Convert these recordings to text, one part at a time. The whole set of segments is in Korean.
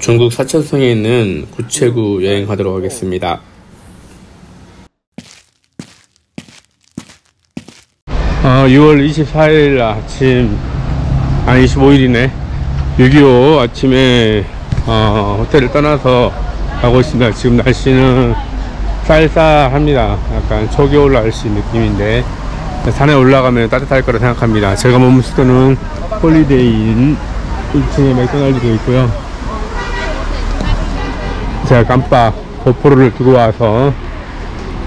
중국 사천성에 있는 구체구 여행하도록 하겠습니다. 어, 6월 24일 아침, 아, 25일이네. 6.25 아침에, 어, 호텔을 떠나서 가고 있습니다. 지금 날씨는 쌀쌀합니다. 약간 초겨울 날씨 느낌인데, 산에 올라가면 따뜻할 거라 생각합니다. 제가 머문 숙소는 홀리데이인 1층에 맥도날드도 있고요. 제가 깜빡 고프로를 두고 와서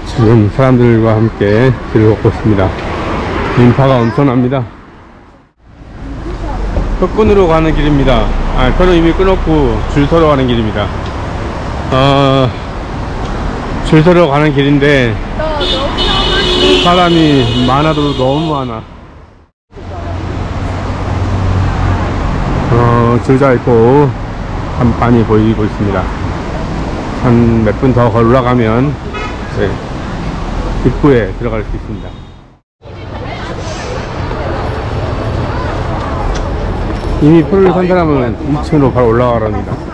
지금 사람들과 함께 길을 걷고 있습니다. 인파가 엄청납니다. 흑군으로 가는 길입니다. 아, 표는 이미 끊었고 줄 서러 가는 길입니다. 어, 줄 서러 가는 길인데 사람이 많아도 너무 많아. 어, 줄자 있고 간판이 보이고 있습니다. 한 몇 분 더 올라가면 네, 입구에 들어갈 수 있습니다. 이미 표를 산 사람은 2층으로 바로 올라가랍니다.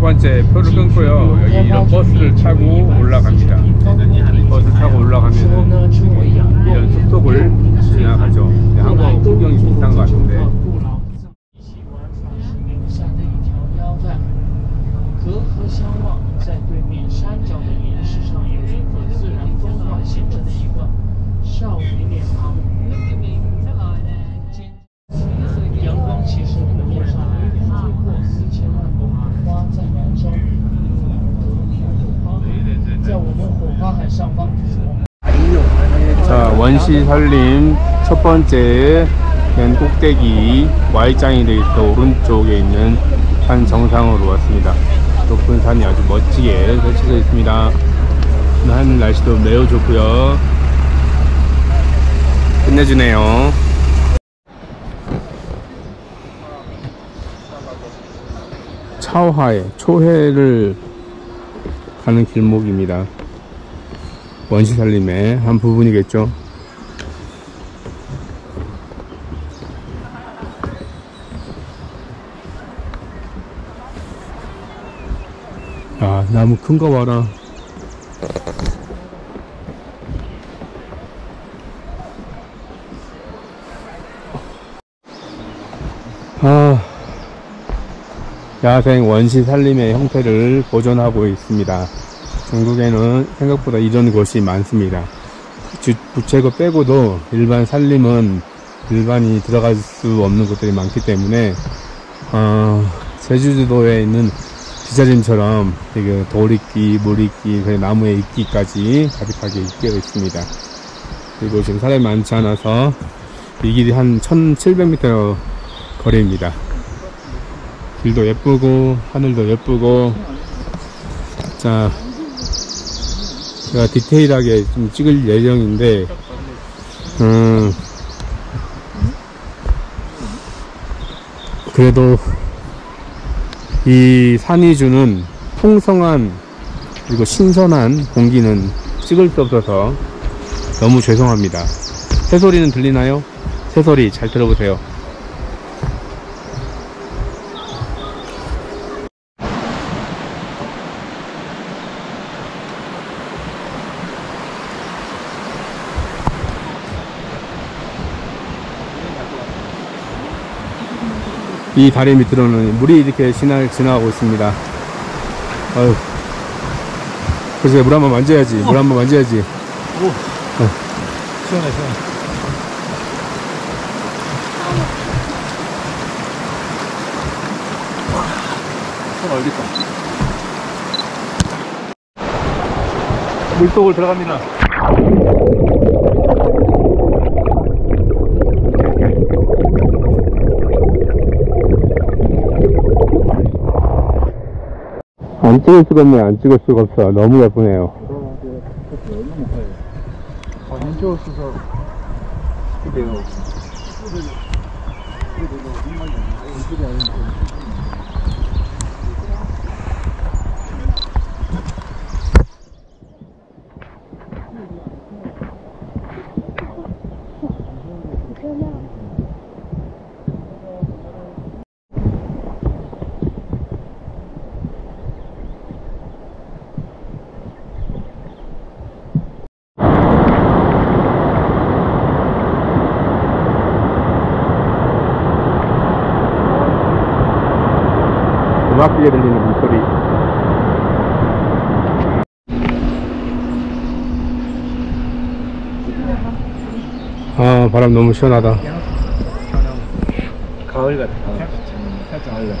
첫 번째 표를 끊고요. 여기 이런 버스를 타고 올라갑니다. 버스 타고 올라가면 이런 숲속을 지나가죠. 네, 한국하고 풍경이 비슷한 것 같은데. 隔 원시 산림 첫 번째 맨 꼭대기 Y장이 있어 오른쪽에 있는 산 정상으로 왔습니다. 높은 산이 아주 멋지게 펼쳐져 있습니다. 하늘 날씨도 매우 좋고요. 끝내주네요. 차오하에 초해를 가는 길목입니다. 원시살림의 한 부분이겠죠. 나무 큰 거 봐라. 아, 야생 원시 살림의 형태를 보존하고 있습니다. 중국에는 생각보다 이런 곳이 많습니다. 주, 부채고 빼고도 일반 산림은 일반이 들어갈 수 없는 곳들이 많기 때문에 어, 제주도에 있는 비자림처럼 되게 돌이끼, 물이끼, 나무의 이끼까지 가득하게 끼어 있습니다. 그리고 지금 사람이 많지 않아서 이 길이 한 1700m 거리입니다. 길도 예쁘고 하늘도 예쁘고 자 제가 디테일하게 좀 찍을 예정인데 음 그래도 이 산이 주는 풍성한 그리고 신선한 공기는 찍을 수 없어서 너무 죄송합니다 새소리는 들리나요? 새소리 잘 들어보세요 이 다리 밑으로는 물이 이렇게 지나, 지나가고 있습니다. 아유. 그래서 물 한번 만져야지. 물 한번 만져야지. 시원해 시원해 손 얼겠다 물속을 들어갑니다. 안 찍을 수가 없네. 안 찍을 수가 없어. 너무 예쁘네요. 관조 수석 그대로 고맙게 들리는 물소리. 아, 바람 너무 시원하다. 가을 같아. 살짝 가을 같아.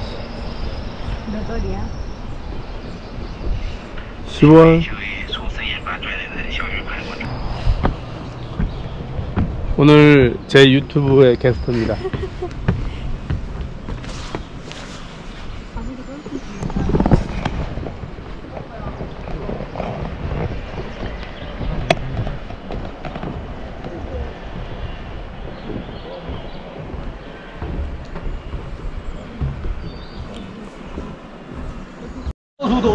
몇 월이야? 10월 오늘 제 유튜브의 게스트입니다.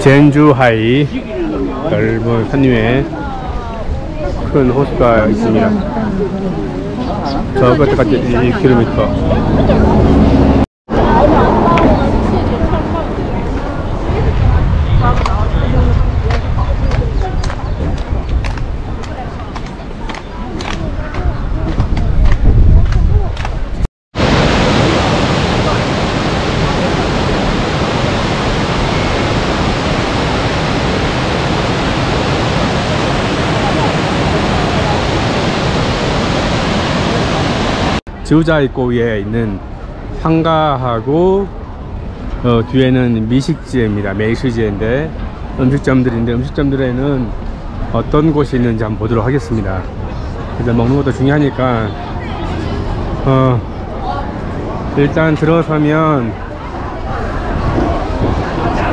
젠주하이 넓은 산 위에 큰 호수가 있습니다. 저 끝에까지 1km. 지우자이꼬에 있는 상가하고 어, 뒤에는 미식지입니다. 메이시지인데 음식점들인데 음식점들에는 어떤 곳이 있는지 한번 보도록 하겠습니다. 일단 먹는 것도 중요하니까 어, 일단 들어서면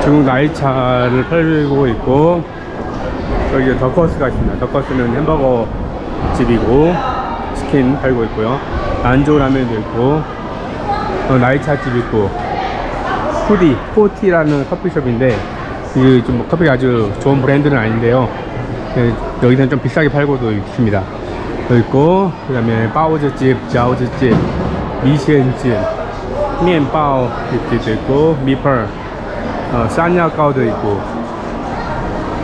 중국 나이차를 팔고 있고 여기 더커스가 있습니다. 더커스는 햄버거 집이고 치킨 팔고 있고요. 안조 라면도 있고 어, 나이차 집 있고 푸디 포티라는 커피숍인데 이게 좀 커피가 아주 좋은 브랜드는 아닌데요. 네, 여기는 좀 비싸게 팔고도 있습니다. 또 있고 그 다음에 빠오즈집, 자오즈집, 미시엔집, 면바오 집도 있고 미펄, 어, 싼야가오도 있고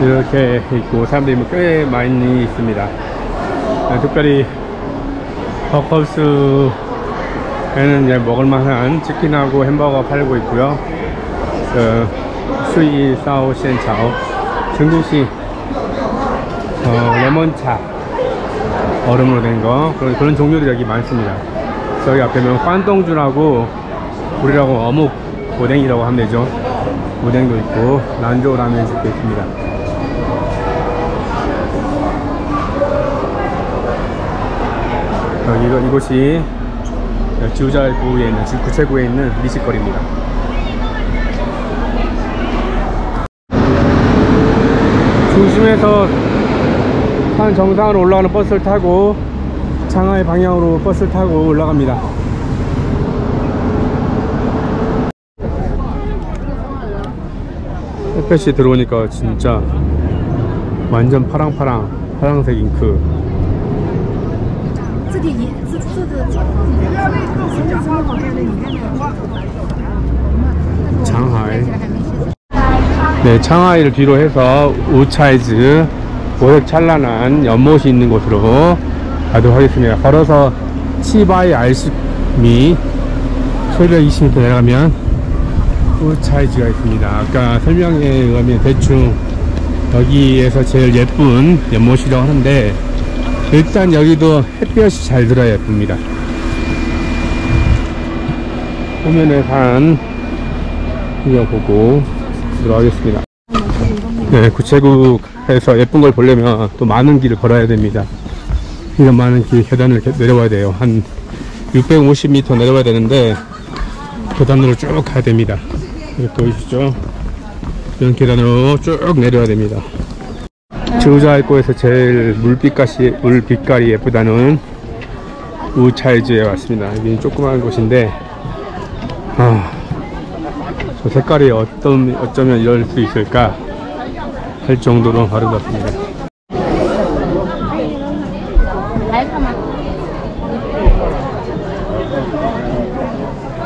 이렇게 있고 사람들이 뭐꽤 많이 있습니다. 네, 특별히 버커스에는 이제 먹을만한 치킨하고 햄버거 팔고 있고요. 그 수이 사오 시엔차오 중국식 어, 레몬차 얼음으로 된 거 그런, 그런 종류들이 여기 많습니다. 저기 앞에는 환동주라고 우리라고 어묵 오뎅이라고 하면 되죠. 오뎅도 있고 난조 라면 집도 있습니다. 여기가 이곳이 지우자구에 있는 지- 구체구에 있는 미식거리입니다. 중심에서 산 정상으로 올라가는 버스를 타고 장하이 방향으로 버스를 타고 올라갑니다. 햇볕이 들어오니까 진짜 완전 파랑파랑 파랑색 잉크 这个颜这这个真的这么好看的，你看看。 장하이 네, 창하이를 뒤로 해서 우차이즈 보색 찬란한 연못이 있는 곳으로 가도록 하겠습니다. 걸어서 치바이 알시미 소리를 20m 내려가면 우차이즈가 있습니다. 아까 설명에 의하면 대충 여기에서 제일 예쁜 연못이라고 하는데 일단 여기도 햇볕이 잘 들어야 예쁩니다. 화면에 산 이거 보고 들어가겠습니다. 네, 구체국에서 예쁜 걸 보려면 또 많은 길을 걸어야 됩니다. 이런 많은 길 계단을 이렇게 내려와야 돼요. 한 650m 내려와야 되는데 계단으로 쭉 가야 됩니다. 여기 보이시죠? 이런 계단으로 쭉 내려야 됩니다. 저자할거에서 제일 물빛깔이, 물빛깔이 예쁘다는 우차이즈에 왔습니다. 여기는 조그마한 곳인데, 아, 저 색깔이 어떤, 어쩌면 이럴 수 있을까 할 정도로 아름답습니다. 来看吗？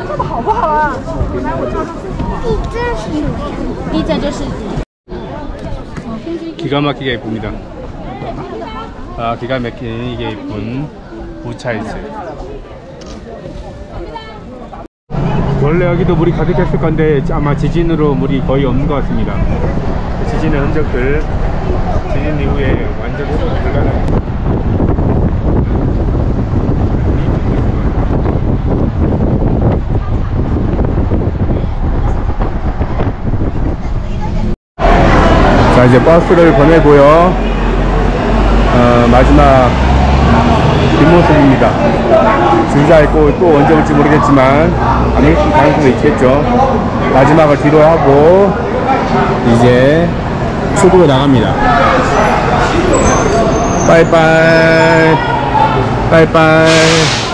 这么好不好啊？来，我照照。地这是什么呀？ 기가 막히게 예쁩니다. 아 기가 막히게 예쁜 우차이즈 원래 여기도 물이 가득했을 건데 아마 지진으로 물이 거의 없는 것 같습니다. 지진의 흔적들 지진 이후에 완전히 불가능 자 이제 버스를 보내고요. 어, 마지막 뒷모습입니다. 줄자 있고 또 언제 올지 모르겠지만 아닐 가능성도 있겠죠. 마지막을 뒤로 하고 이제 출구로 나갑니다. 빠이빠이 빠이빠이